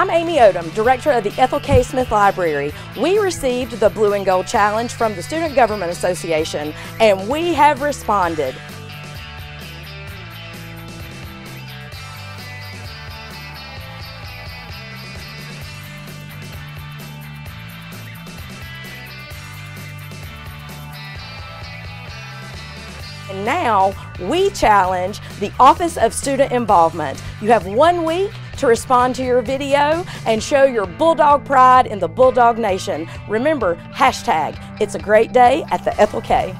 I'm Amy Odom, Director of the Ethel K. Smith Library. We received the Blue and Gold Challenge from the Student Government Association, and we have responded. And now we challenge the Office of Student Involvement. You have one week to respond to your video and show your Bulldog pride in the Bulldog Nation. Remember, hashtag, it's a great day at the Ethel K.